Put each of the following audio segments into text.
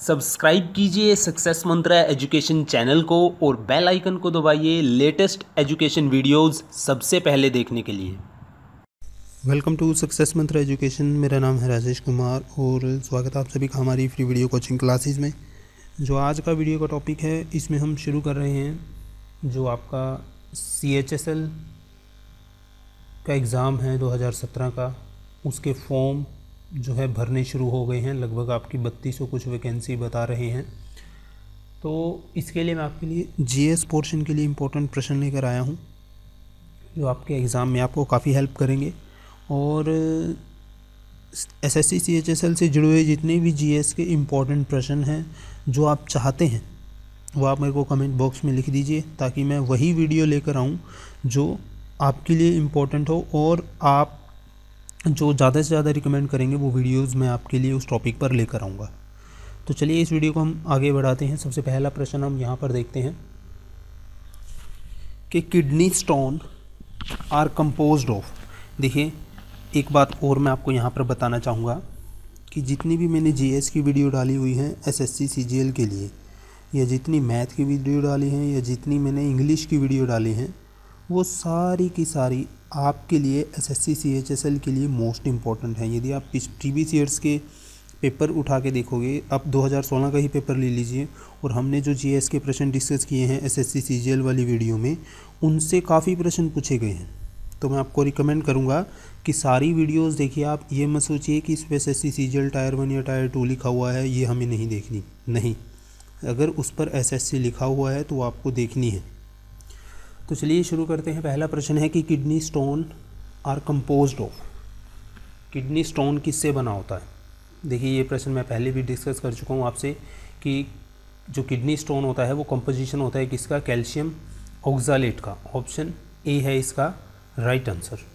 Subscribe कीजिए success Mantra education channel को और बेल आइकन को दबाइए लेटेस्ट एजुकेशन वीडियोस सबसे पहले देखने के लिए। Welcome to success Mantra education, मेरा नाम है राजेश कुमार और स्वागत है आप सभी का हमारी फ्री वीडियो कोचिंग क्लासेस में। जो आज का वीडियो का टॉपिक है, इसमें हम शुरू कर रहे हैं जो आपका सी एच एस एल का एग्ज़ाम है 2017 का, उसके फॉर्म जो है भरने शुरू हो गए हैं। लगभग आपकी बत्तीस सौ कुछ वैकेंसी बता रहे हैं। तो इसके लिए मैं आपके लिए जीएस पोर्शन के लिए इम्पोर्टेंट प्रश्न लेकर आया हूँ। जो आपके एग्ज़ाम में आपको काफ़ी हेल्प करेंगे। और S S C C H S L से जुड़े हुए जितने भी जी एस के इम्पोर्टेंट प्रश्न हैं, जो आप चाहते हैं, वो आप मेरे को कमेंट बॉक्स में लिख दीजिए, ताकि मैं वही वीडियो लेकर आऊँ, जो आपके लिए इम्पोर्टेंट हो और आप जो ज़्यादा से ज़्यादा रिकमेंड करेंगे वो वीडियोज़ मैं आपके लिए उस टॉपिक पर लेकर आऊँगा। तो चलिए इस वीडियो को हम आगे बढ़ाते हैं। सबसे पहला प्रश्न हम यहाँ पर देखते हैं कि kidney stone are compose of देखिए, एक बात और मैं आपको यहाँ पर बताना चाहूँगा कि जितनी भी मैंने जीएस की वीडियो डाली हुई हैं एसएससी सीजीएल के लिए, या जितनी मैथ की वीडियो डाली हैं, या जितनी मैंने इंग्लिश की वीडियो डाली हैं वो सारी की सारी आपके लिए एस एस सी के लिए मोस्ट इंपॉर्टेंट है। यदि आप प्रीवियस ईयर्स के पेपर उठा के देखोगे अब 2016 का ही पेपर ले लीजिए और हमने जो जीएस के प्रश्न डिस्कस किए हैं S S C C G L वाली वीडियो में, उनसे काफ़ी प्रश्न पूछे गए हैं। तो मैं आपको रिकमेंड करूँगा कि सारी वीडियोस देखिए आप, ये मत सोचिए कि इस पर S S C tier one या टायर टू लिखा हुआ है, ये हमें नहीं देखनी। नहीं। अगर उस पर एस एस सी लिखा हुआ है तो आपको देखनी है। तो चलिए शुरू करते हैं। पहला प्रश्न है कि kidney stone are compose of? Kidney stone किससे बना होता है? देखिए, ये प्रश्न मैं पहले भी डिस्कस कर चुका हूँ आपसे कि जो किडनी स्टोन होता है, वो कंपोजिशन होता है किसका? कैल्शियम ऑक्जालेट का। ऑप्शन ए है इसका, राइट आंसर।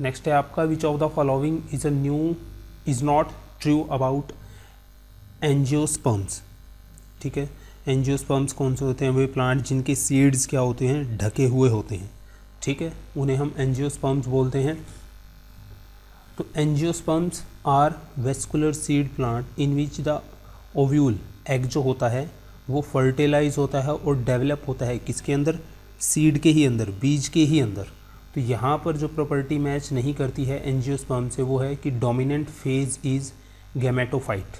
नेक्स्ट है आपका which of the following is a new is not true about angiosperms ठीक है? एंजियोस्पर्म्स कौन से होते हैं? वे प्लांट जिनके सीड्स क्या होते हैं? ढके हुए होते हैं। ठीक है? उन्हें हम एंजियोस्पर्म्स बोलते हैं। तो angiosperms are vascular seed plant in which the ovule egg जो होता है, वो फर्टिलाइज होता है और डेवलप होता है किसके अंदर? सीड के ही अंदर, बीज के ही अंदर। तो यहाँ पर जो प्रॉपर्टी मैच नहीं करती है एंजियोस्पर्म से वो है कि डोमिनेंट फ़ेज़ इज़ गैमेटोफाइट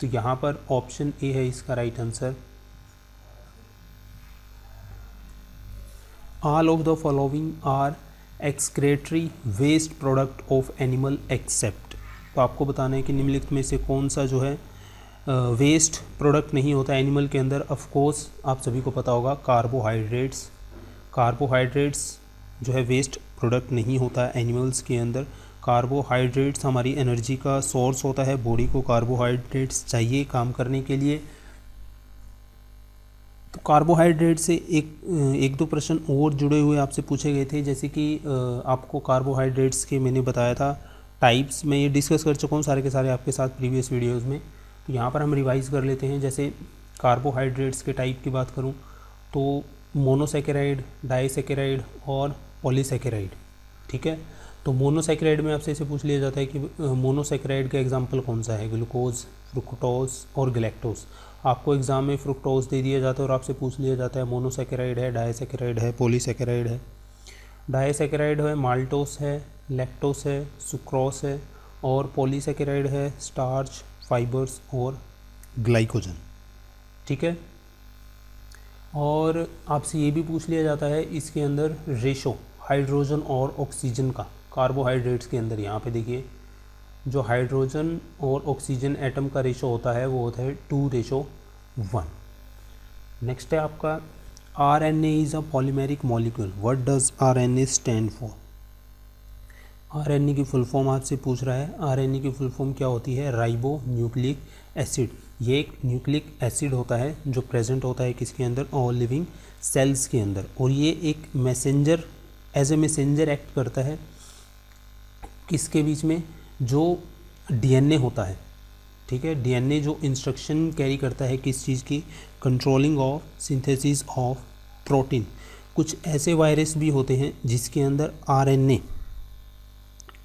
तो यहाँ पर ऑप्शन ए है इसका right answer all of the following are excretory waste product of animal except तो आपको बताना है कि निम्नलिखित में से कौन सा जो है वेस्ट प्रोडक्ट नहीं होता एनिमल के अंदर. ऑफ़ कोर्स आप सभी को पता होगा कार्बोहाइड्रेट्स कार्बोहाइड्रेट्स जो है वेस्ट प्रोडक्ट नहीं होता एनिमल्स के अंदर. कार्बोहाइड्रेट्स, हमारी एनर्जी का सोर्स होता है, बॉडी को कार्बोहाइड्रेट्स चाहिए काम करने के लिए। तो कार्बोहाइड्रेट से एक एक दो प्रश्न और जुड़े हुए आपसे पूछे गए थे, जैसे कि आपको कार्बोहाइड्रेट्स के मैंने बताया था, टाइप्स, मैं ये डिस्कस कर चुका हूँ सारे के सारे आपके साथ प्रीवियस वीडियोज़ में। तो यहाँ पर हम रिवाइज़ कर लेते हैं, जैसे कार्बोहाइड्रेट्स के टाइप की बात करूँ तो मोनोसेकेराइड डाईसेकेराइड और पॉलीसेकेराइड, ठीक है? तो मोनोसेक्राइड में आपसे इसे पूछ लिया जाता है कि मोनोसेक्राइड का एग्ज़ाम्पल कौन सा है? ग्लूकोज फ्रुक्टोज और ग्लैक्टोज आपको एग्ज़ाम में फ्रुक्टोज दे दिया जाता है और आपसे पूछ लिया जाता है मोनोसेक्राइड है डायसेक्राइड है पोलीसेक्राइड है. डायसेक्राइड है माल्टोस है लैक्टोस है सुक्रोस है और पोलीसेक्राइड है स्टार्च फाइबर्स और ग्लाइकोजन ठीक है? और आपसे ये भी पूछ लिया जाता है, इसके अंदर रेशो हाइड्रोजन और ऑक्सीजन का. कार्बोहाइड्रेट्स के अंदर। यहाँ पे देखिए, जो हाइड्रोजन और ऑक्सीजन एटम का रेशो होता है, वो होता है टू रेशो वन। नेक्स्ट है आपका R N A is a polymeric molecule what does R N A stand for R N A की फुल फॉर्म आपसे पूछ रहा है। आर एन ए की फुल फॉर्म क्या होती है? राइबो न्यूक्लिक एसिड ये एक न्यूक्लिक एसिड होता है, जो प्रेजेंट होता है किसके अंदर? ऑल लिविंग सेल्स के अंदर। और ये एक messenger as a messenger act करता है। किसके बीच में? जो डीएनए होता है, ठीक है? डीएनए जो इंस्ट्रक्शन कैरी करता है किस चीज़ की? Controlling of synthesis of protein. कुछ ऐसे वायरस भी होते हैं जिसके अंदर RNA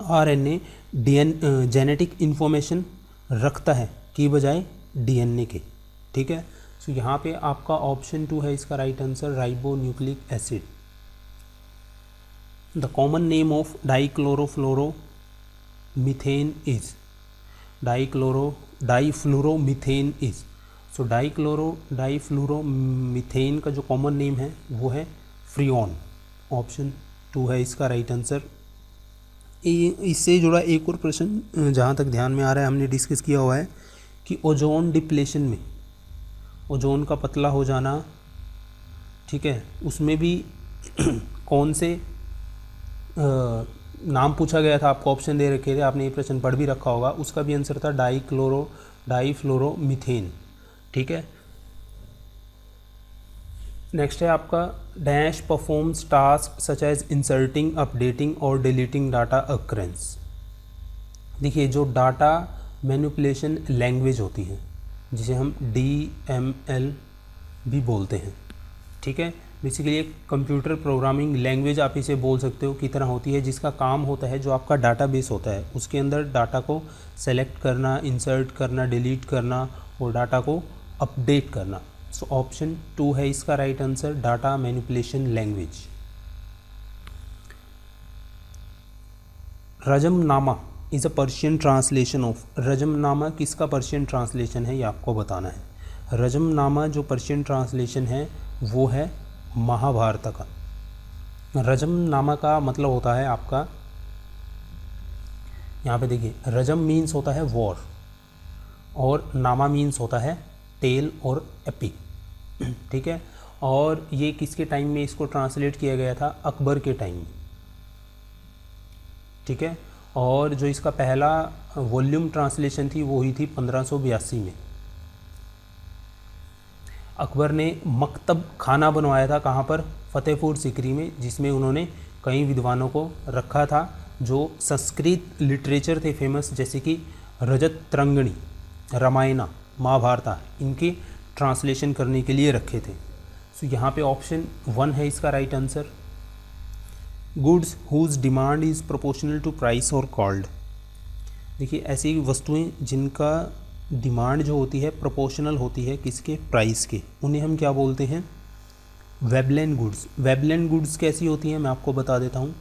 RNA D N genetic information रखता है की बजाय डीएनए के, ठीक है? सो यहाँ पे आपका ऑप्शन टू है इसका right answer ribo nucleic acid. The common name of dichlorofluoro methane is dichloro difluoromethane is so dichloro difluoromethane का जो कॉमन नेम है वो है फ्रियोन ऑप्शन टू है इसका राइट आंसर इससे जुड़ा एक और प्रश्न जहाँ तक ध्यान में आ रहा है हमने डिस्कस किया हुआ है कि ओजोन डिप्लेशन में ओजोन का पतला हो जाना ठीक है उसमें भी कौन से आ, नाम पूछा गया था, आपको ऑप्शन दे रखे थे, आपने ये प्रश्न पढ़ भी रखा होगा। उसका भी आंसर था डाई क्लोरो डाई फ्लोरो मिथेन ठीक है? नेक्स्ट है आपका dash performs task such as inserting updating और डिलीटिंग डाटा अक्रेंस देखिए, जो डाटा मैनिपुलेशन लैंग्वेज होती है, जिसे हम डी एम एल भी बोलते हैं। ठीक है? बेसिकली एक कंप्यूटर प्रोग्रामिंग लैंग्वेज आप इसे बोल सकते हो, की तरह होती है, जिसका काम होता है, जो आपका डाटाबेस होता है। उसके अंदर डाटा को सेलेक्ट करना इंसर्ट करना डिलीट करना, और डाटा को अपडेट करना। सो ऑप्शन टू है इसका right answer data manipulation language Razmnama is a Persian translation of Razmnama किसका पर्शियन ट्रांसलेशन है, ये आपको बताना है। रजमनामा जो पर्शियन ट्रांसलेशन है, वो है महाभारत का। रजम नामा का मतलब होता है आपका, यहाँ पे देखिए, रजम मीन्स होता है वॉर और नामा मीन्स होता है तेल और एपिक ठीक है? और ये किसके टाइम में इसको ट्रांसलेट किया गया था? अकबर के टाइम में। ठीक है? और जो इसका पहला वॉल्यूम ट्रांसलेशन थी, वो हुई थी पंद्रह में। अकबर ने मकतब खाना बनवाया था कहाँ पर? फ़तेहपुर सिकरी में जिसमें उन्होंने कई विद्वानों को रखा था जो संस्कृत लिटरेचर थे फ़ेमस जैसे कि रजत तरंगणी रामायणा महाभारता इनके ट्रांसलेशन करने के लिए रखे थे। सो so, यहाँ पे ऑप्शन वन है इसका right answer goods whose demand is proportional to price और कॉल्ड देखिए ऐसी वस्तुएँ जिनका डिमांड जो होती है प्रोपोर्शनल होती है किसके? प्राइस के। उन्हें हम क्या बोलते हैं? वेबलैंड गुड्स। वेबलैंड गुड्स कैसी होती हैं, मैं आपको बता देता हूँ।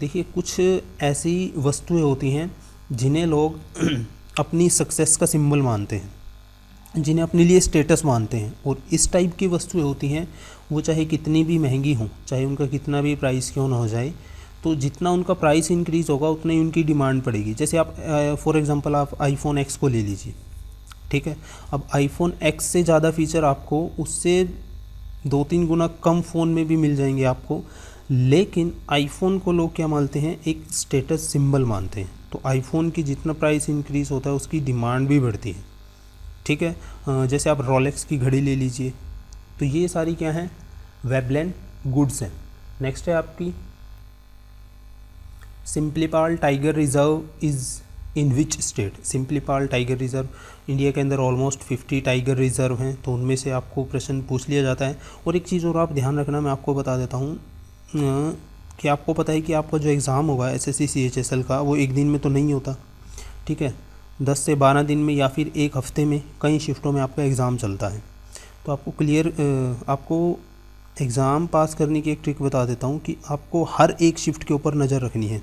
देखिए, कुछ ऐसी वस्तुएँ होती हैं जिन्हें लोग अपनी सक्सेस का सिंबल मानते हैं, जिन्हें अपने लिए स्टेटस मानते हैं। और इस टाइप की वस्तुएँ होती हैं, वो चाहे कितनी भी महँगी हों, चाहे उनका कितना भी प्राइस क्यों ना हो जाए तो जितना उनका प्राइस इंक्रीज़ होगा, उतना ही उनकी डिमांड पड़ेगी। जैसे आप फॉर एग्ज़ाम्पल आप आईफोन एक्स को ले लीजिए। ठीक है? अब आईफोन एक्स से ज़्यादा फीचर आपको उससे दो तीन गुना कम फ़ोन में भी मिल जाएँगे आपको। लेकिन आईफोन को लोग क्या मानते हैं? एक स्टेटस सिंबल मानते हैं। तो आईफोन की जितना प्राइस इंक्रीज़ होता है, उसकी डिमांड भी बढ़ती है। ठीक है? जैसे आप रोलेक्स की घड़ी ले लीजिए। तो ये सारी क्या हैं? वेबलैंड गुड्स हैं। नेक्स्ट है आपकी Simlipal tiger reserve is in which state Simlipal tiger reserve India के अंदर ऑलमोस्ट फिफ्टी टाइगर रिज़र्व हैं तो उनमें से आपको प्रश्न पूछ लिया जाता है। और एक चीज़ और आप ध्यान रखना, मैं आपको बता देता हूँ कि आपको पता है कि आपका जो एग्ज़ाम होगा S S C H S L का, वो एक दिन में तो नहीं होता, ठीक है? दस से बारह दिन में या फिर एक हफ़्ते में कई शिफ्टों में आपका एग्ज़ाम चलता है। तो आपको क्लियर आपको एग्ज़ाम पास करने की एक ट्रिक बता देता हूँ कि आपको हर एक शिफ्ट के ऊपर नज़र रखनी है।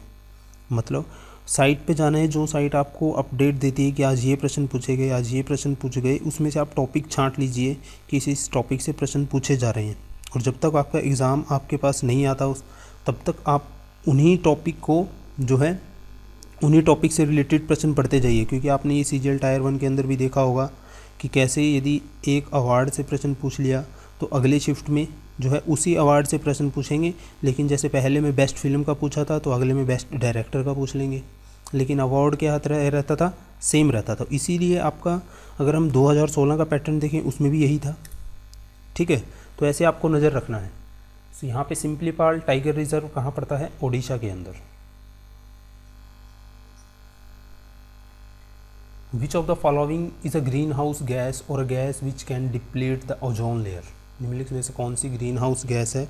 मतलब साइट पे जाना है, जो साइट आपको अपडेट देती है कि आज ये प्रश्न पूछे गए, आज ये प्रश्न पूछे गए, उसमें से आप टॉपिक छांट लीजिए कि इस टॉपिक से प्रश्न पूछे जा रहे हैं। और जब तक आपका एग्ज़ाम आपके पास नहीं आता, उस, तब तक आप उन्हीं टॉपिक को जो है, उन्हीं टॉपिक से रिलेटेड प्रश्न पढ़ते जाइए, क्योंकि आपने ये सी टायर वन के अंदर भी देखा होगा कि कैसे यदि एक अवार्ड से प्रश्न पूछ लिया तो अगले शिफ्ट में जो है उसी अवार्ड से प्रश्न पूछेंगे। लेकिन जैसे पहले में बेस्ट फ़िल्म का पूछा था तो अगले में बेस्ट डायरेक्टर का पूछ लेंगे। लेकिन अवार्ड क्या रहता था सेम रहता था। इसीलिए आपका, अगर हम 2016 का पैटर्न देखें, उसमें भी यही था। ठीक है? तो ऐसे आपको नज़र रखना है। तो यहाँ पर पे सिंपलीपाल टाइगर रिज़र्व कहाँ पड़ता है? ओडिशा के अंदर। Which of the following is a greenhouse gas और a gas which can deplete the ozone layer निम्नलिखित में से कौन सी ग्रीन हाउस गैस है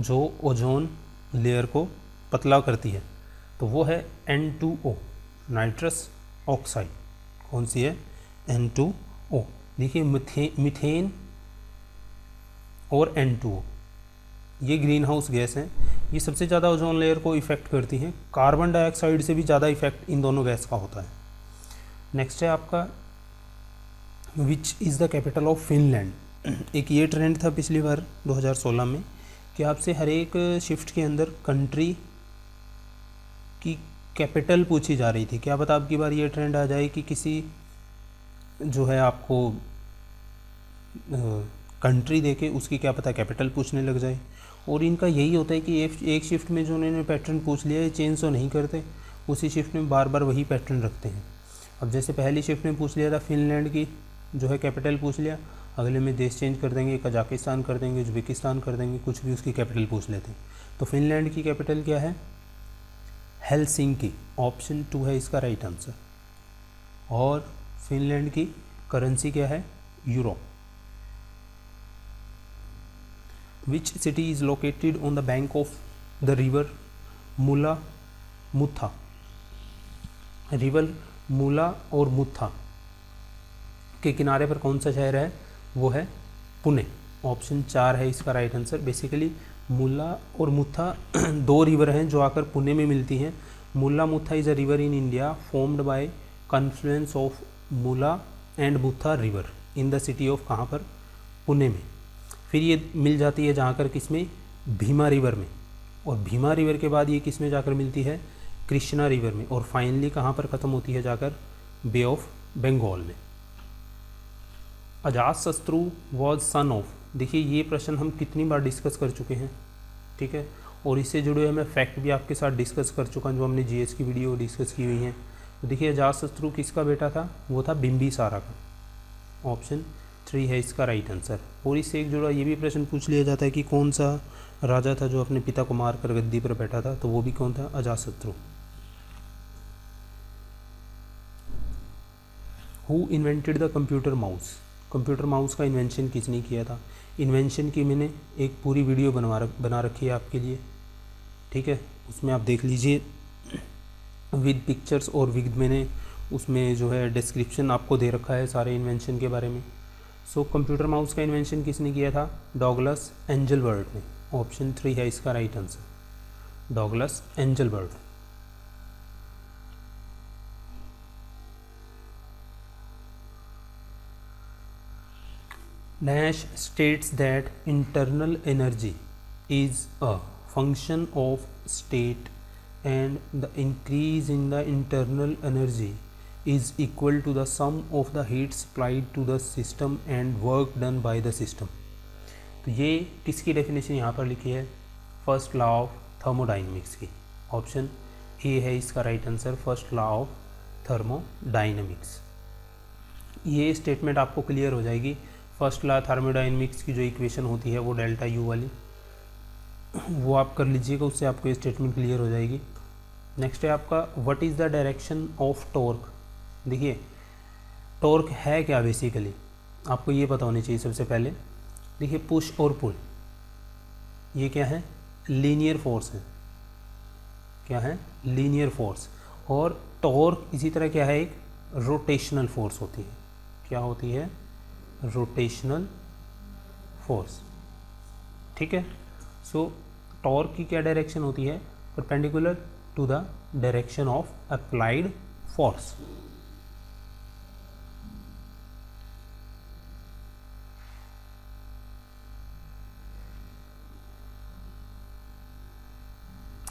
जो ओजोन लेयर को पतला करती है? तो वो है N two O nitrous oxide. कौन सी है? एन टू ओ देखिए, मिथे, मिथेन और एन टू ओ ये ग्रीन हाउस गैस हैं। ये सबसे ज़्यादा ओजोन लेयर को इफ़ेक्ट करती हैं। कार्बन डाइऑक्साइड से भी ज़्यादा इफ़ेक्ट इन दोनों गैस का होता है। नेक्स्ट है आपका which is the capital of Finland एक ये ट्रेंड था पिछली बार 2016 में कि आपसे हर एक शिफ्ट के अंदर कंट्री की कैपिटल पूछी जा रही थी। क्या पता आपकी बार ये ट्रेंड आ जाए कि किसी जो है आपको कंट्री देके उसकी क्या पता कैपिटल पूछने लग जाए। और इनका यही होता है कि एक शिफ्ट में जो उन्होंने पैटर्न पूछ लिया है चेंज तो नहीं करते, उसी शिफ्ट में बार बार वही पैटर्न रखते हैं। अब जैसे पहली शिफ्ट में पूछ लिया था फिनलैंड की, जो है कैपिटल पूछ लिया अगले में देश चेंज कर देंगे, कजाकिस्तान कर देंगे, उज्बेकिस्तान कर देंगे, कुछ भी उसकी कैपिटल पूछ लेते हैं। तो फिनलैंड की कैपिटल क्या है? हेलसिंकी। ऑप्शन टू है इसका राइट आंसर। और फिनलैंड की करेंसी क्या है? Euro. Which city is located on the bank of the river Mula Mutha river Mula और मुथा के किनारे पर कौन सा शहर है? वो है पुणे। ऑप्शन चार है इसका राइट आंसर बेसिकली मुला और मुथा दो रिवर हैं जो आकर पुणे में मिलती हैं। Mula Mutha is a river in India formed by confluence of Mula and Mutha river in the city of कहाँ पर? पुणे में। फिर ये मिल जाती है जहाँ कर किसमें भीमा रिवर में। और भीमा रिवर के बाद ये किसमें जाकर मिलती है? कृष्णा रिवर में। और फाइनली कहाँ पर ख़त्म होती है जाकर? बे ऑफ़ बंगाल में। अजात शत्रु वॉज़ सन ऑफ़ देखिए, ये प्रश्न हम कितनी बार डिस्कस कर चुके हैं, ठीक है? और इससे जुड़े हुए मैं फैक्ट भी आपके साथ डिस्कस कर चुका हूँ, जो हमने जीएस की वीडियो डिस्कस की हुई है। तो देखिए अजात शत्रु किसका बेटा था? वो था बिम्बी सारा का। ऑप्शन थ्री है इसका राइट आंसर और इससे एक जुड़ा ये भी प्रश्न पूछ लिया जाता है कि कौन सा राजा था जो अपने पिता को मार कर गद्दी पर बैठा था? तो वो भी कौन था? Ajatashatru who invented the computer mouse computer mouse का इन्वेंशन किसने किया था? इन्वेंशन की मैंने एक पूरी वीडियो बनवा रख, बना रखी है आपके लिए। ठीक है? उसमें आप देख लीजिए। विद पिक्चर्स और विद मैंने उसमें जो है डिस्क्रिप्शन आपको दे रखा है सारे इन्वेंशन के बारे में। सो कंप्यूटर माउस का इन्वेंशन किसने किया था? डॉगलस एंजल ने। ऑप्शन थ्री है इसका right answer Douglas Engel Nash states that internal energy is a function of state and the increase in the internal energy is equal to the sum of the heat supplied to the system and work done by the system तो ये किसकी definition यहाँ पर लिखी है first law of thermodynamics की option A है इसका right answer first law of thermodynamics ये स्टेटमेंट आपको क्लियर हो जाएगी फ़र्स्ट ला थर्मोडाइनमिक्स की जो इक्वेशन होती है वो डेल्टा यू वाली, वो आप कर लीजिएगा, उससे आपको ये स्टेटमेंट क्लियर हो जाएगी। नेक्स्ट है आपका what is the direction of torque देखिए टॉर्क है क्या बेसिकली आपको ये पता होनी चाहिए सबसे पहले। देखिए पुश और पुल ये क्या है? लीनियर फोर्स है। क्या है? लीनियर फोर्स और टॉर्क इसी तरह क्या है? एक रोटेशनल फोर्स होती है। क्या होती है? Rotational force. ठीक है? सो टॉर्क की क्या डायरेक्शन होती है? Perpendicular to the direction of applied force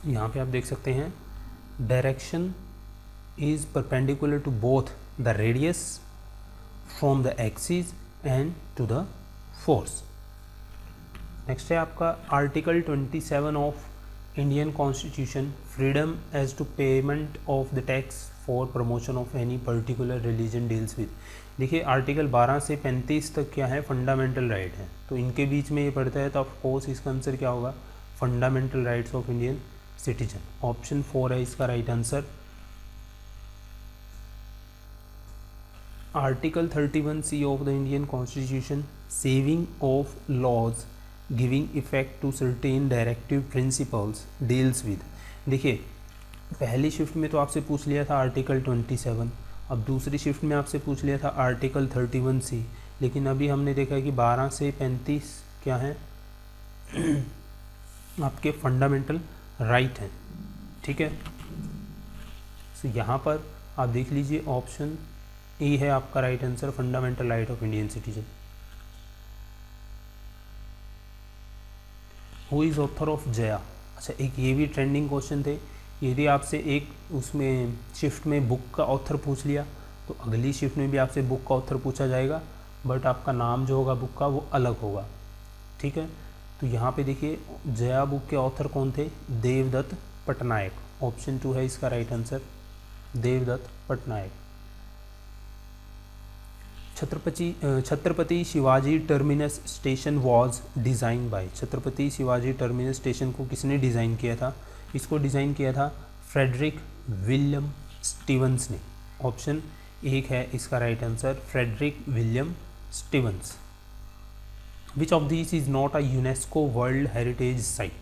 यहाँ पे आप देख सकते हैं direction is perpendicular to both the radius from the axis and to the force next है आपका article 27 of Indian constitution freedom as to payment of the tax for promotion of any particular religion deals with देखिए article 12 से 35 तक क्या है? Fundamental right right है। तो इनके बीच में ये पड़ता है तो ऑफकोर्स इसका आंसर क्या होगा? Fundamental rights of Indian citizen option four है इसका right right answer Article 31C of the Indian Constitution, saving of laws, giving effect to certain directive principles, deals with. देखिए, पहली शिफ्ट में तो आपसे पूछ लिया था आर्टिकल ट्वेंटी सेवन अब दूसरी शिफ्ट में आपसे पूछ लिया था आर्टिकल थर्टी वन सी लेकिन अभी हमने देखा कि बारह से पैंतीस क्या है? आपके फंडामेंटल राइट हैं, ठीक है? तो यहाँ पर आप देख लीजिए ऑप्शन ए है आपका right answer fundamental right of Indian citizen who is author of Jaya अच्छा एक ये भी ट्रेंडिंग क्वेश्चन थे। यदि आपसे एक उसमें शिफ्ट में बुक का ऑथर पूछ लिया तो अगली शिफ्ट में भी आपसे बुक का ऑथर पूछा जाएगा बट आपका नाम जो होगा बुक का वो अलग होगा। ठीक है? तो यहाँ पे देखिए जया बुक के ऑथर कौन थे? देवदत्त पटनायक। ऑप्शन टू है इसका right answer Devdutt Pattanaik. Chhatrapati Chhatrapati Shivaji Terminus station was design by. Chhatrapati Shivaji Terminus station को किसने डिज़ाइन किया था? इसको डिज़ाइन किया था? फ्रेडरिक विलियम स्टीवंस ने। ऑप्शन एक है इसका right answer Frederick William Stevens. Which of this is not a UNESCO world heritage site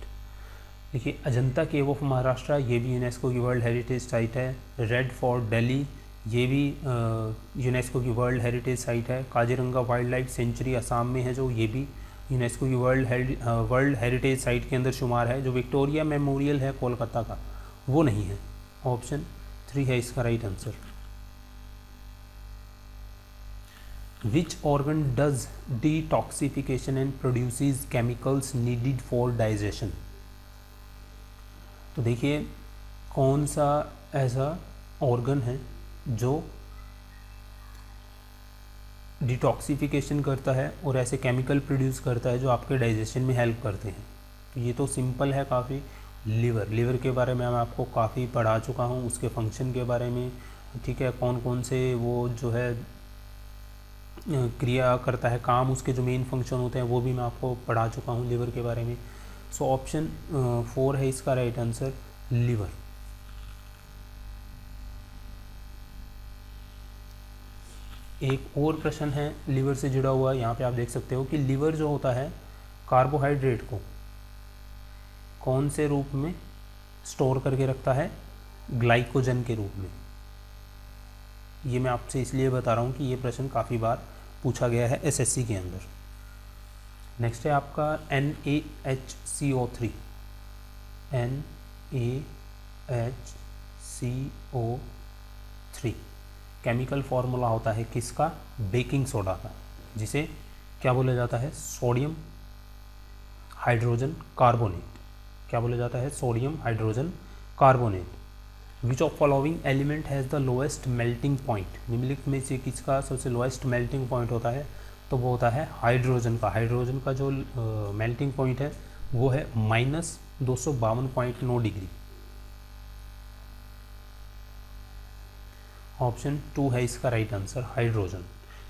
देखिए, अजंता केव ऑफ़ महाराष्ट्र, ये भी यूनेस्को की वर्ल्ड हेरिटेज साइट है। रेड फोर्ट दिल्ली ये भी यूनेस्को की वर्ल्ड हेरिटेज साइट है। Kaziranga wildlife sanctuary Assam में है जो, ये भी यूनेस्को की वर्ल्ड वर्ल्ड हेरिटेज साइट के अंदर शुमार है, जो विक्टोरिया मेमोरियल है कोलकाता का। वो नहीं है। ऑप्शन थ्री है इसका right answer. Which organ does detoxification and produces chemicals needed for digestion तो देखिए, कौन सा ऐसा ऑर्गन है जो डिटॉक्सिफिकेशन करता है और ऐसे केमिकल प्रोड्यूस करता है जो आपके डाइजेशन में हेल्प करते हैं। तो ये तो सिंपल है काफ़ी। लीवर लीवर के बारे में मैं आपको काफ़ी पढ़ा चुका हूँ, उसके फ़ंक्शन के बारे में। ठीक है कौन कौन से वो जो है क्रिया करता है, काम उसके जो मेन फ़ंक्शन होते हैं, वो भी मैं आपको पढ़ा चुका हूँ लीवर के बारे में। सो ऑप्शन फोर है इसका राइट आंसर लीवर एक और प्रश्न है, लीवर से जुड़ा हुआ, यहाँ पे आप देख सकते हो कि लीवर जो होता है कार्बोहाइड्रेट को कौन से रूप में स्टोर करके रखता है? ग्लाइकोजन के रूप में। ये मैं आपसे इसलिए बता रहा हूँ कि ये प्रश्न काफ़ी बार पूछा गया है एसएससी के अंदर। नेक्स्ट है आपका N A H C O three N A H C O three chemical formula होता है किसका? बेकिंग सोडा का। जिसे क्या बोला जाता है? सोडियम हाइड्रोजन कार्बोनेट क्या बोला जाता है? Sodium hydrogen carbonate which of following element has the lowest melting point निम्नलिखित में से किसका सबसे लोएस्ट मेल्टिंग पॉइंट होता है? तो वो होता है हाइड्रोजन का। हाइड्रोजन का जो मेल्टिंग uh, पॉइंट है वो है माइनस दो सौ बावन पॉइंट नौ डिग्री ऑप्शन टू है इसका राइट आंसर, हाइड्रोजन।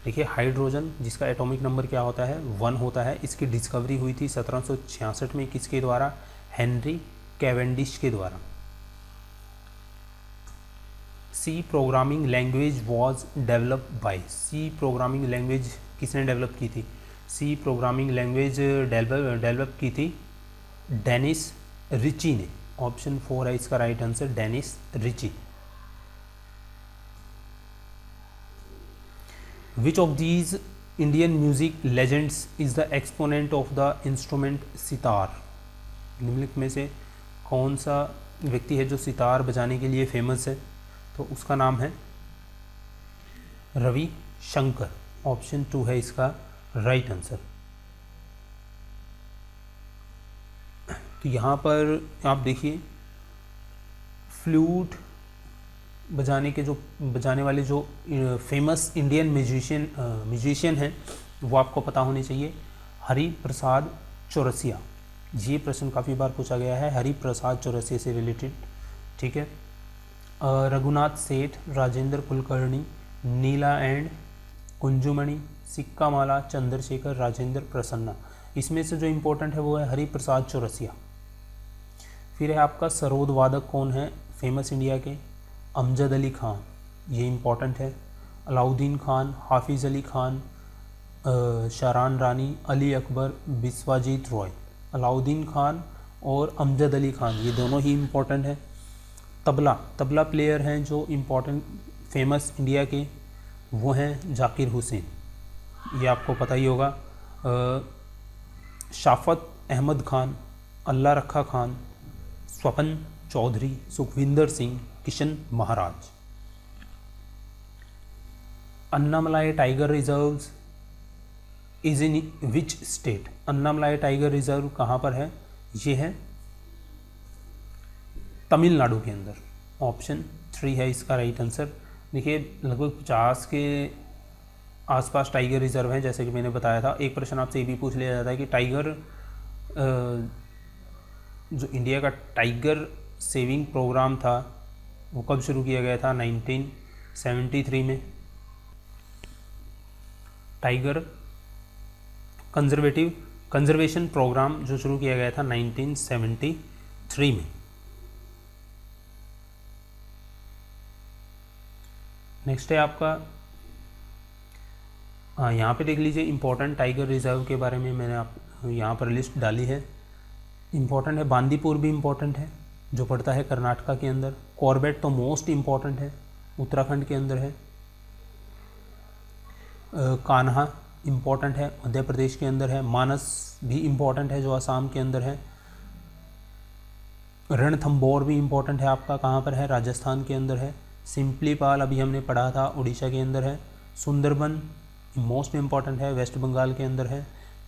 देखिए, हाइड्रोजन, जिसका एटॉमिक नंबर क्या होता है? वन होता है। इसकी डिस्कवरी हुई थी सत्रह सौ छियासठ में किसके द्वारा? हेनरी कैवेंडिश के द्वारा। C programming language was develop by C programming language किसने डेवलप की थी? सी प्रोग्रामिंग लैंग्वेज डेवलप की थी डेनिस रिची ने। ऑप्शन फोर है इसका right answer Dennis Ritchie which of these Indian music legends is the exponent of the instrument sitar निम्नलिखित में से कौन सा व्यक्ति है जो सितार बजाने के लिए फ़ेमस है? तो उसका नाम है रवि शंकर। ऑप्शन टू है इसका राइट आंसर तो यहाँ पर आप देखिए फ्लूट बजाने के जो, बजाने वाले जो फ़ेमस इंडियन म्यूजिशियन म्यूजिशियन हैं, वो आपको पता होने चाहिए हरि प्रसाद चौरसिया। ये प्रश्न काफ़ी बार पूछा गया है हरि प्रसाद चौरसिया से रिलेटेड ठीक है? रघुनाथ सेठ, राजेंद्र कुलकर्णी, नीला एंड कुंजुमणि सिक्का माला चंद्रशेखर, राजेंद्र प्रसन्ना। इसमें से जो इम्पोर्टेंट है वो है हरि प्रसाद चौरसिया। फिर है आपका सरोद वादक कौन है फ़ेमस इंडिया के? अमजद अली ख़ान, ये इंपॉर्टेंट है। अलाउद्दीन खान, हाफिज़ अली खान शारान रानी, अली अकबर, बिस्वाजीत रॉय। अलाउद्दीन खान और अमजद अली खान, ये दोनों ही इम्पोर्टेंट है। तबला तबला प्लेयर हैं जो इम्पोर्टेंट फ़ेमस इंडिया के, वो हैं जाकिर हुसैन। ये आपको पता ही होगा। शाफत Ahmed Khan, Allah Rakha Khan, Swapan Chaudhuri Sukhwinder Singh Kishan Maharaj. Anamalai tiger reserves is in which state Anamalai tiger reserve कहाँ पर है? ये है तमिलनाडु के अंदर। ऑप्शन थ्री है इसका राइट आंसर देखिए, लगभग पचास के आसपास टाइगर रिज़र्व हैं, जैसे कि मैंने बताया था। एक प्रश्न आपसे ये भी पूछ लिया जाता है कि टाइगर जो इंडिया का टाइगर सेविंग प्रोग्राम था वो कब शुरू किया गया था? 1973 में। टाइगर कंजर्वेटिव, कंजर्वेशन प्रोग्राम जो शुरू किया गया था 1973 में। नेक्स्ट है आपका। यहाँ पे देख लीजिए इम्पोर्टेंट टाइगर रिज़र्व के बारे में मैंने आप, यहाँ पर लिस्ट डाली है। इम्पोर्टेंट है, बांदीपुर भी इम्पोर्टेंट है। जो पड़ता है कर्नाटका के अंदर। कॉर्बेट तो मोस्ट इंपॉर्टेंट है, उत्तराखंड के अंदर है। कान्हा इंपॉर्टेंट है, मध्य प्रदेश के अंदर है। मानस भी इंपॉर्टेंट है, जो आसाम के अंदर है। रणथम्बोर भी इंपॉर्टेंट है आपका, कहाँ पर है? राजस्थान के अंदर है। सिंपली पाल अभी हमने पढ़ा था, उड़ीसा के अंदर है। सुंदरबन मोस्ट इंपॉर्टेंट है, वेस्ट बंगाल के अंदर है।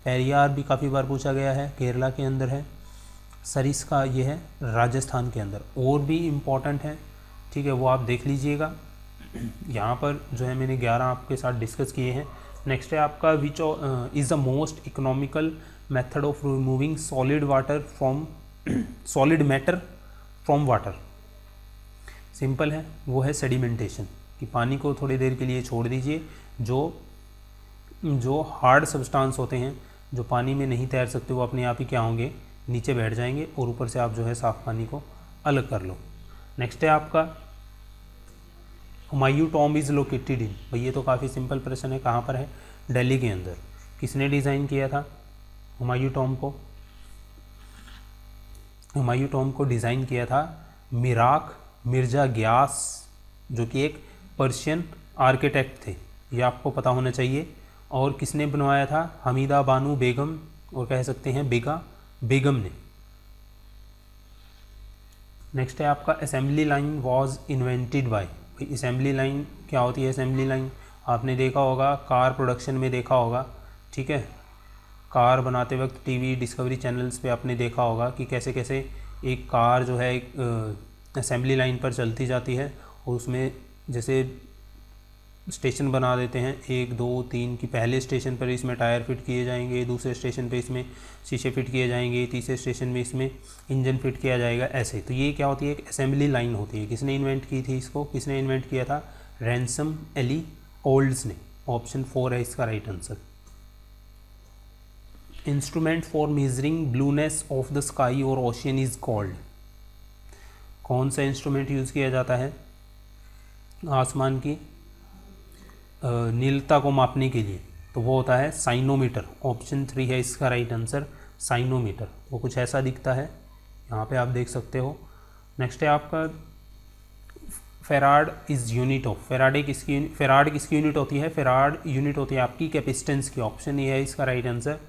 पेरियार भी काफ़ी बार पूछा गया है, केरला के अंदर है। सरिस का ये है, राजस्थान के अंदर। और भी इंपॉर्टेंट है, ठीक है, वो आप देख लीजिएगा। यहाँ पर जो है मैंने ग्यारह आपके साथ डिस्कस किए हैं। नेक्स्ट है आपका which is the most economical method of removing solid water from solid matter from water simple है, वो है सेडिमेंटेशन कि पानी को थोड़ी देर के लिए छोड़ दीजिए। जो जो हार्ड सब्सटेंस होते हैं, जो पानी में नहीं तैर सकते, वो अपने आप ही क्या होंगे? नीचे बैठ जाएँगे और ऊपर से आप जो है साफ़ पानी को अलग कर लो। नेक्स्ट है आपका Humayun tomb is located in भाई ये तो काफ़ी सिंपल प्रश्न है, कहाँ पर है? दिल्ली के अंदर। किसने डिज़ाइन किया था हुमायूं टॉम को? हुमायूं टॉम को डिज़ाइन किया था मिराक मिर्ज़ा ग्यास, जो कि एक पर्शियन आर्किटेक्ट थे। ये आपको पता होना चाहिए। और किसने बनवाया था? हमीदा बानू बेगम, और कह सकते हैं बेगा। बेगम ने। नेक्स्ट है आपका assembly line was invented by भाई असेंबली लाइन क्या होती है असेंबली लाइन आपने देखा होगा कार प्रोडक्शन में देखा होगा, ठीक है? कार बनाते वक्त टीवी डिस्कवरी चैनल्स पे आपने देखा होगा कि कैसे कैसे एक कार जो है एक असेंबली लाइन पर चलती जाती है, और उसमें जैसे स्टेशन बना देते हैं। एक, दो, तीन की पहले स्टेशन पर इसमें टायर फिट किए जाएँगे, दूसरे स्टेशन पर इसमें शीशे फिट किए जाएँगे, तीसरे स्टेशन में इसमें इंजन फिट किया जाएगा ऐसे। तो ये क्या होती है? एक असेंबली लाइन होती है। किसने इन्वेंट की थी इसको? किसने इन्वेंट किया था? रैंसम एली ओल्ड्स ने। ऑप्शन फोर है इसका right answer instrument for measuring blueness of the sky और ओशियन इज़ कॉल्ड कौन सा इंस्ट्रूमेंट यूज़ किया जाता है? आसमान की। नीलता को मापने के लिए। तो वो होता है साइनोमीटर। ऑप्शन थ्री है इसका राइट आंसर, साइनोमीटर। वो कुछ ऐसा दिखता है। यहाँ पे आप देख सकते हो। नेक्स्ट है आपका, farad is unit of. Faraday किसकी फेराड किसकी यूनिट होती है? फेराड यूनिट होती है आपकी कैपिस्टेंस की। ऑप्शन ये है इसका राइट आंसर,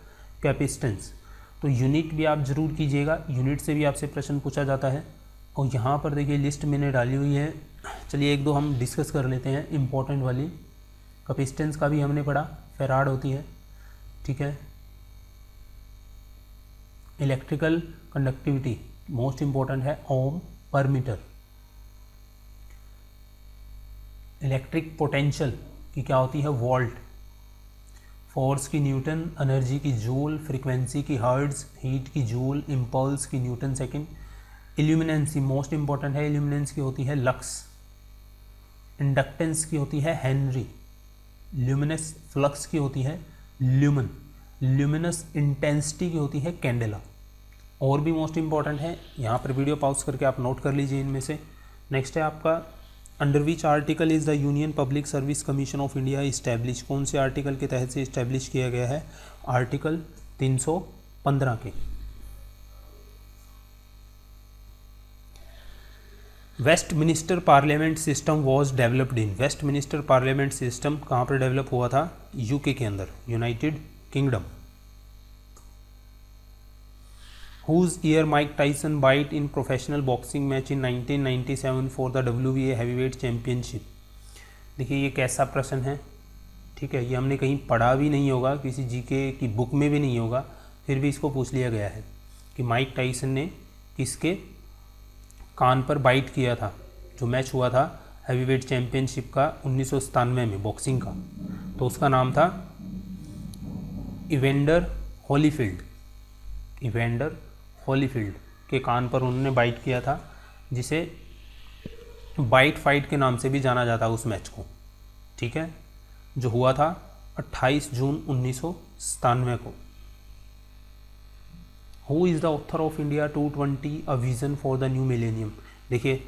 कैपिस्टेंस। तो यूनिट भी आप ज़रूर कीजिएगा। यूनिट से भी आपसे प्रश्न पूछा जाता है। और यहाँ पर देखिए लिस्ट मैंने डाली हुई है। चलिए एक दो हम डिस्कस कर लेते हैं। इम्पोर्टेंट वाली। कपिस्टेंस का भी हमने पढ़ा, फेराड होती है, ठीक है? इलेक्ट्रिकल कंडक्टिविटी मोस्ट इम्पोर्टेंट है ओम पर मीटर इलेक्ट्रिक पोटेंशियल की क्या होती है? वोल्ट फोर्स की न्यूटन एनर्जी की जूल फ्रीक्वेंसी की हर्ड्स हीट की जूल इम्पल्स की newton second illuminancy most important है इल्यूमिनेंस की होती है लक्स इंडक्टेंस की होती है हेनरी ल्यूमिनस फ्लक्स की होती है ल्यूमन ल्यूमिनस इंटेंसिटी की होती है कैंडेला और भी मोस्ट इंपॉर्टेंट है, यहाँ पर वीडियो पॉज करके आप नोट कर लीजिए इनमें से. नेक्स्ट है आपका under which article is the Union Public Service Commission of India establish कौन से आर्टिकल के तहत से इस्टेब्लिश किया गया है? आर्टिकल 315 के. Westminster parliament system was developed in Westminster parliament system कहाँ पर डेवलप हुआ था? यूके के अंदर United Kingdom whose year Mike Tyson bite in professional boxing match in 1997 for the W V heavyweight championship देखिए, ये कैसा प्रश्न है? ठीक है, ये हमने कहीं पढ़ा भी नहीं होगा, किसी जीके की बुक में भी नहीं होगा, फिर भी इसको पूछ लिया गया है कि माइक टाइसन ने किसके कान पर बाइट किया था, जो मैच हुआ था हैवीवेट चैम्पियनशिप का उन्नीस सौ सत्तानवे में बॉक्सिंग का। तो उसका नाम था इवेंडर हॉलीफील्ड इवेंडर हॉलीफील्ड के कान पर उन्होंने बाइट किया था, जिसे बाइट फाइट के नाम से भी जाना जाता उस मैच को। ठीक है? जो हुआ था 28 जून उन्नीस सौ सतानवे को। Who is the author of India two twenty a vision for the new millennium देखिए,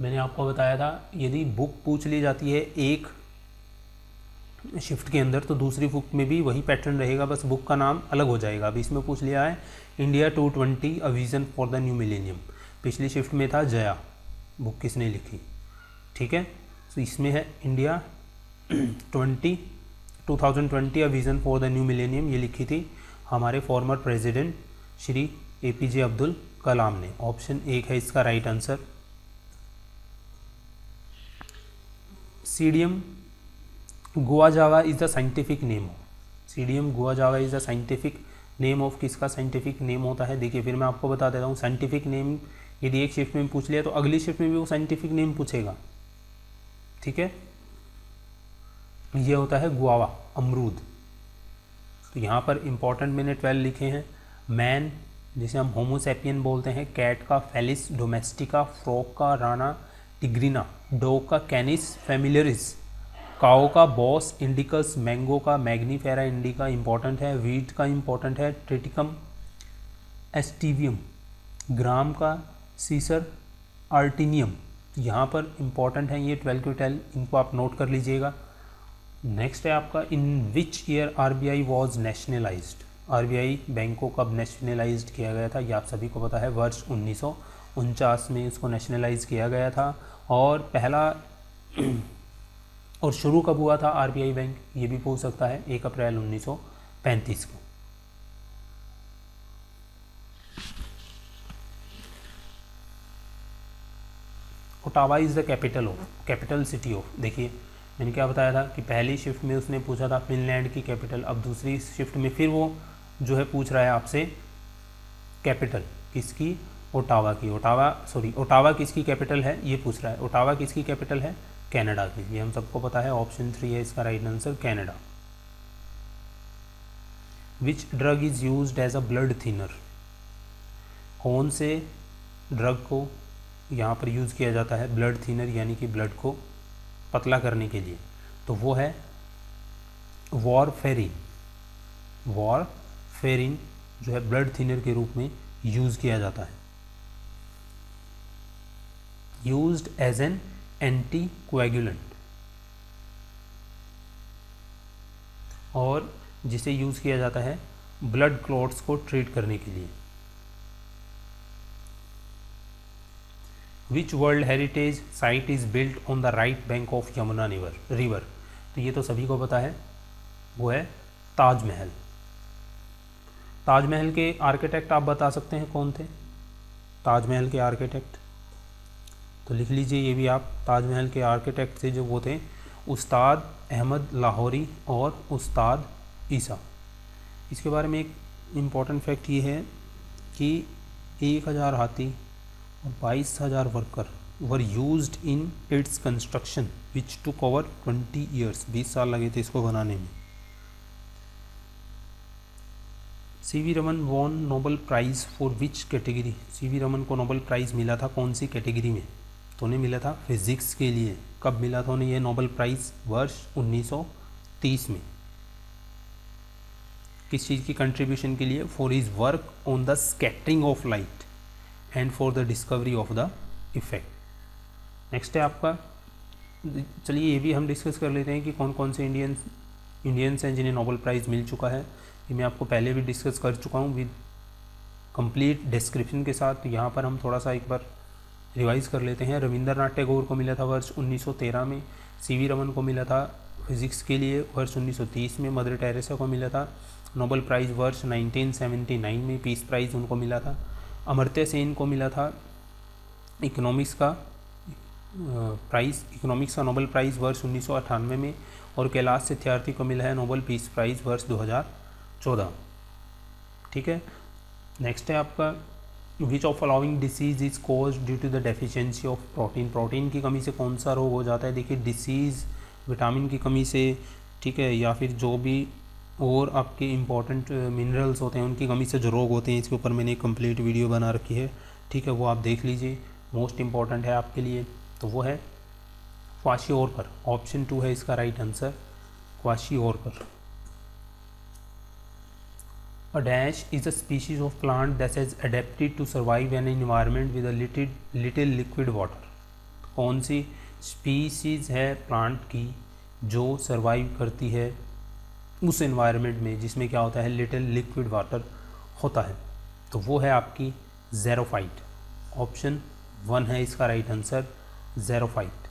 मैंने आपको बताया था, यदि बुक पूछ ली जाती है एक शिफ्ट के अंदर तो दूसरी बुक में भी वही पैटर्न रहेगा, बस बुक का नाम अलग हो जाएगा। अभी इसमें पूछ लिया है India two twenty a vision for the new millennium पिछली शिफ्ट में था जया बुक किसने लिखी? ठीक है? तो इसमें है India twenty two thousand twenty a vision for the new millennium ये लिखी थी हमारे former president Shri A P J Abdul Kalam ने। ऑप्शन एक है इसका right answer Psidium guajava is the scientific name Psidium guajava is the scientific name of किसका scientific name होता है? देखिए, फिर मैं आपको बता देता हूँ। साइंटिफिक नेम यदि एक शिफ्ट में पूछ लिया तो अगली शिफ्ट में भी वो साइंटिफिक नेम पूछेगा। ठीक है? ये होता है गुआवा अमरूद। तो यहाँ पर इंपॉर्टेंट मैंने ट्वेल्व लिखे हैं। मैन जिसे हम होमोसेपियन बोलते हैं कैट का फेलिस डोमेस्टिका फ्रॉक का राना टिग्रिना डॉग का कैनिस फेमिलरिस काओ का बॉस इंडिकस मैंगो का मैग्नीफेरा इंडिका इंपॉर्टेंट है वीट का इंपॉर्टेंट है ट्रिटिकम एस्टिवियम ग्राम का सीसर आर्टिनियम यहाँ पर इंपॉर्टेंट है ये ट्वेल्व टू ट्वेल्व इनको आप नोट कर लीजिएगा. नेक्स्ट है आपका in which year R B I was nationalised RBI bank को कब नेशनलाइज्ड किया गया था। ये आप सभी को पता है, वर्ष उन्नीस सौ उनचास में इसको नेशनलाइज किया गया था और पहला और शुरू कब हुआ था आरबीआई बैंक? ये भी पूछ सकता है, एक अप्रैल 1935 को। Ottawa is the capital of capital city of देखिए, मैंने क्या बताया था कि पहली शिफ्ट में उसने पूछा था फिनलैंड की कैपिटल अब दूसरी शिफ्ट में फिर वो जो है पूछ रहा है आपसे, कैपिटल किसकी? ओटावा की। ओटावा सॉरी ओटावा किसकी कैपिटल है? ये पूछ रहा है, ओटावा किसकी कैपिटल है? कनाडा की। ये हम सबको पता है ऑप्शन थ्री है इसका right answer Canada. Which drug is use as a blood thinner कौन से ड्रग को यहाँ पर यूज़ किया जाता है ब्लड थिनर यानी कि ब्लड को पतला करने के लिए? तो वो है वॉरफेरिन वॉर फेरिन जो है ब्लड थिनर के रूप में यूज़ किया जाता है। Use as an anticoagulant और जिसे यूज़ किया जाता है ब्लड क्लॉट्स को ट्रीट करने के लिए। Which world heritage site is built on the right bank of Yamuna river river तो ये तो सभी को पता है, वो है ताजमहल। ताजमहल के आर्किटेक्ट आप बता सकते हैं कौन थे? ताजमहल के आर्किटेक्ट। तो लिख लीजिए ये भी आप, ताजमहल के आर्किटेक्ट थे जो वो थे, उस्ताद अहमद लाहौरी और उस्ताद ईसा। इसके बारे में एक इंपॉर्टेंट फैक्ट ये है कि एक हज़ार हाथी और बाईस हज़ार worker were used in its construction which to cover twenty years बीस साल लगे थे इसको बनाने में। C V Raman won Nobel prize for which category C V Raman को नोबल प्राइज़ मिला था कौन सी कैटेगरी में? तो उन्हें मिला था फिज़िक्स के लिए। कब मिला था उन्हें यह नोबल प्राइज़ वर्ष 1930 में। किस चीज़ की कंट्रीब्यूशन के लिए? For his work on the scattering of light and for the discovery of the effect next है आपका। चलिए ये भी हम डिस्कस कर लेते हैं कि कौन कौन से इंडियन इंडियंस हैं जिन्हें नोबल प्राइज़ मिल चुका है। ये मैं आपको पहले भी डिस्कस कर चुका हूँ विद कंप्लीट डिस्क्रिप्शन के साथ। यहाँ पर हम थोड़ा सा एक बार रिवाइज कर लेते हैं। रविंद्रनाथ टैगोर को मिला था वर्ष 1913 में सी वी रमन को मिला था फिजिक्स के लिए वर्ष 1930 में, मदर टेरेसा को मिला था, नोबल प्राइज़ वर्ष 1979 में, पीस प्राइज़ उनको मिला था, अमर्त्य सेन को मिला था इकोनॉमिक्स का प्राइज़ इकोनॉमिक्स का नोबल प्राइज़ वर्ष उन्नीस सौ अठानवे में, और कैलाश सत्यार्थी को मिला है नोबल पीस प्राइज़ वर्ष 2014 ठीक है? नेक्स्ट है आपका which of following disease is cause due to the deficiency of protein protein की कमी से कौन सा रोग हो जाता है? देखिए डिसीज़ विटामिन की कमी से, ठीक है? या फिर जो भी और आपके इंपॉर्टेंट मिनरल्स होते हैं, उनकी कमी से जो रोग होते हैं, इसके ऊपर मैंने एक कंप्लीट वीडियो बना रखी है। ठीक है, वो आप देख लीजिए। मोस्ट इंपॉर्टेंट है आपके लिए तो वो है क्वाशी और पर ऑप्शन टू है इसका राइट आंसर क्वाशी और पर A dash is a species of plant that has adapted to survive an environment with a little. कौन सी स्पीसीज है प्लांट की जो सरवाइव करती है उस एनवायरनमेंट में जिसमें क्या होता है लिटिल लिक्विड वाटर होता है तो वो है आपकी ज़ेरोफाइट ऑप्शन वन है इसका right answer xerophyte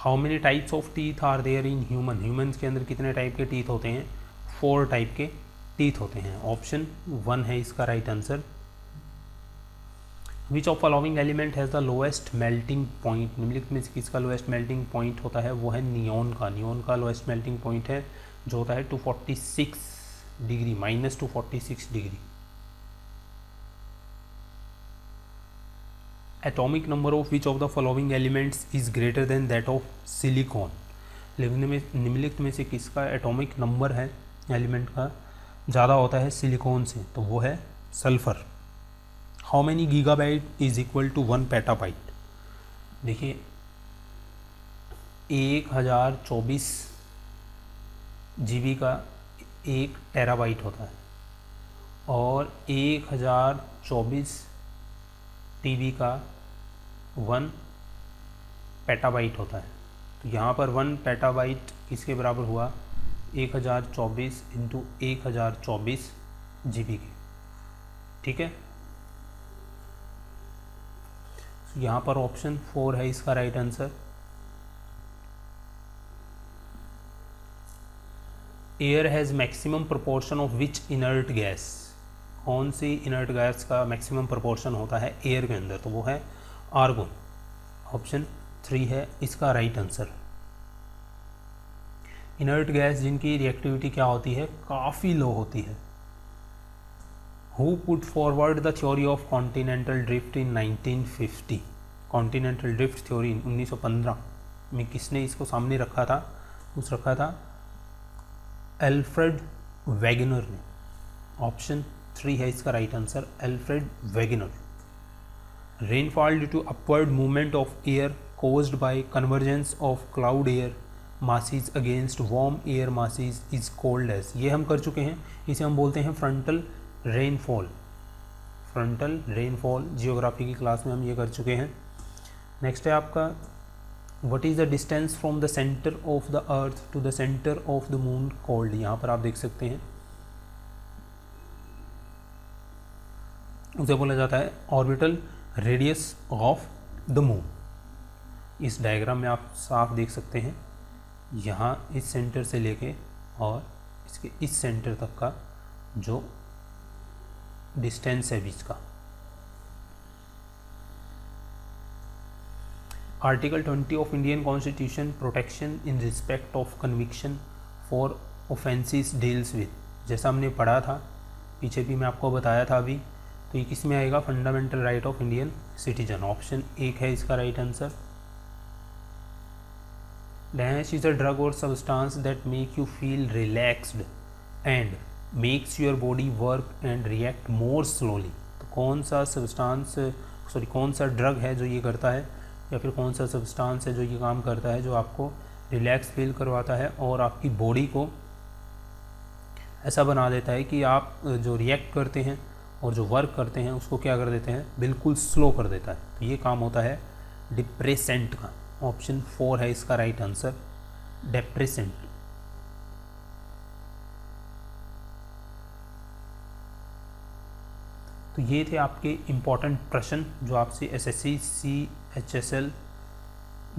how many types of teeth are there in human humans के अंदर कितने टाइप के टीथ होते हैं? फोर टाइप के टीथ होते हैं। ऑप्शन वन है इसका right answer which of following element has the lowest melting point निम्नलिखित में से किसका लोएस्ट मेल्टिंग पॉइंट होता है? वो है नियोन का। नियोन का लोएस्ट मेल्टिंग पॉइंट है, जो होता है 246 degree minus two forty degree atomic number of which of the following elements is greater than that of silicon लिखने में, निम्नलिखित में से किसका एटॉमिक नंबर है? एलिमेंट का ज़्यादा होता है सिलिकॉन से तो वो है sulphur how many gigabyte is equal to one petabyte देखिए, एक हज़ार चौबीस जीबी का एक टेराबाइट होता है और एक हज़ार चौबीस टीवी का वन पेटाबाइट होता है। तो यहाँ पर वन पेटाबाइट किसके बराबर हुआ? एक हज़ार चौबीस इंटू एक हज़ार चौबीस जी बी के। ठीक है? तो यहाँ पर ऑप्शन फोर है इसका right answer air has maximum proportion of which inert gas कौन सी इनर्ट गैस का मैक्सिमम प्रोपोर्शन होता है एयर के अंदर? तो वो है आर्गोन ऑप्शन थ्री है इसका राइट आंसर इनर्ट गैस जिनकी रिएक्टिविटी क्या होती है? काफ़ी लो होती है. Who put forward the theory of continental drift in 1950 continental drift theory 1915 में किसने इसको सामने रखा था? उस रखा था एल्फ्रेड वैगनर ने. ऑप्शन थ्री है इसका right answer, Alfred Wegener rainfall due to upward movement of air caused by convergence of cloud air masses against warm air masses is called as ये हम कर चुके हैं, इसे हम बोलते हैं frontal rainfall frontal rainfall geography की क्लास में हम ये कर चुके हैं। नेक्स्ट है आपका what is the distance from the centre of the earth to the centre of the moon called यहाँ पर आप देख सकते हैं। उसे बोला जाता है orbital radius of the moon. इस डायग्राम में आप साफ़ देख सकते हैं, यहाँ इस सेंटर से लेके और इसके इस सेंटर तक का जो डिस्टेंस है बीच का। Article 20 of Indian constitution protection in respect of conviction for offences deals with. जैसा हमने पढ़ा था, पीछे भी मैं आपको बताया था अभी तो ये किसमें आएगा? Fundamental right of Indian citizen option एक है इसका right answer dash is a drug और substance that make you feel relaxed and makes your body work and react more slowly तो कौन सा सब्सटेंस सॉरी कौन सा ड्रग है जो ये करता है? या फिर कौन सा सब्सटेंस है जो ये काम करता है जो आपको रिलैक्स फील करवाता है और आपकी बॉडी को ऐसा बना देता है कि आप जो रिएक्ट करते हैं और जो वर्क करते हैं, उसको क्या कर देते हैं? बिल्कुल स्लो कर देता है। तो ये काम होता है डिप्रेसेंट का। ऑप्शन फोर है इसका राइट आंसर डिप्रेसेंट तो ये थे आपके इंपॉर्टेंट प्रश्न जो आपसे S S C C H S L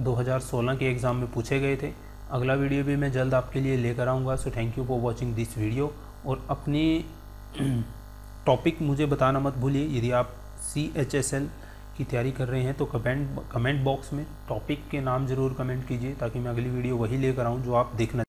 दो हज़ार सोलह के एग्ज़ाम में पूछे गए थे। अगला वीडियो भी मैं जल्द आपके लिए लेकर आऊँगा। So thank you for watching this video और अपनी टॉपिक मुझे बताना मत भूलिए। यदि आप सी एच एस एल की तैयारी कर रहे हैं तो कमेंट कमेंट बॉक्स में टॉपिक के नाम ज़रूर कमेंट कीजिए, ताकि मैं अगली वीडियो वही लेकर आऊँ जो आप देखना